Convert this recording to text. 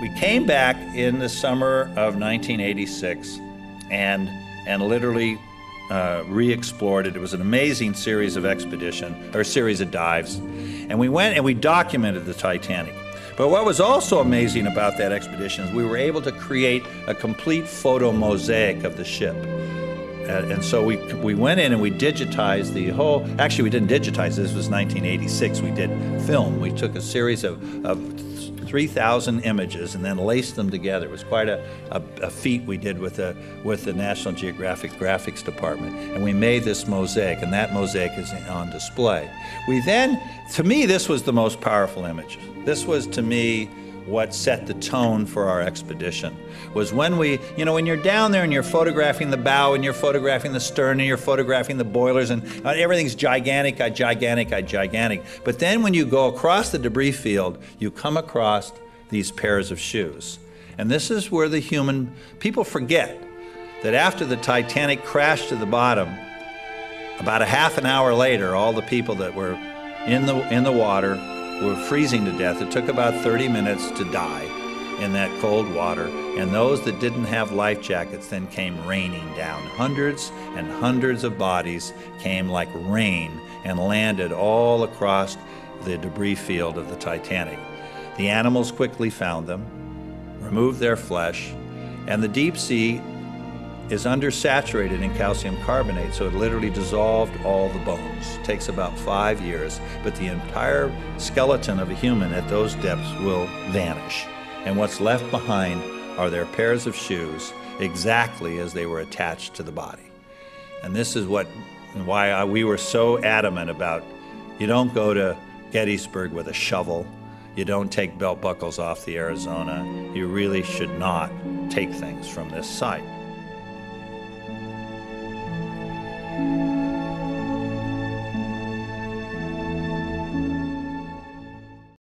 we came back in the summer of 1986 and, and literally uh, re-explored it. It was an amazing series of expedition, or series of dives. And we went and we documented the Titanic. But what was also amazing about that expedition is we were able to create a complete photo mosaic of the ship. And so we, we went in and we digitized the whole, actually we didn't digitize, this was 1986, we did film. We took a series of, of 3,000 images and then laced them together. It was quite a, a, a, feat we did with the, with the National Geographic Graphics Department. And we made this mosaic, and that mosaic is on display. We then, to me, this was the most powerful image. This was, to me, what set the tone for our expedition was when we, you know, when you're down there and you're photographing the bow and you're photographing the stern and you're photographing the boilers and uh, everything's gigantic, uh, gigantic, uh, gigantic. But then when you go across the debris field, you come across these pairs of shoes. And this is where the human, people forget that after the Titanic crashed to the bottom, about a half an hour later, all the people that were in the, in the water were freezing to death. It took about 30 minutes to die in that cold water, and those that didn't have life jackets then came raining down. Hundreds and hundreds of bodies came like rain and landed all across the debris field of the Titanic. The animals quickly found them, removed their flesh, and the deep sea is undersaturated in calcium carbonate, so it literally dissolved all the bones. It takes about five years, but the entire skeleton of a human at those depths will vanish. And what's left behind are their pairs of shoes, exactly as they were attached to the body. And this is what, why I, we were so adamant about you don't go to Gettysburg with a shovel. You don't take belt buckles off the Arizona. You really should not take things from this site. Thank you.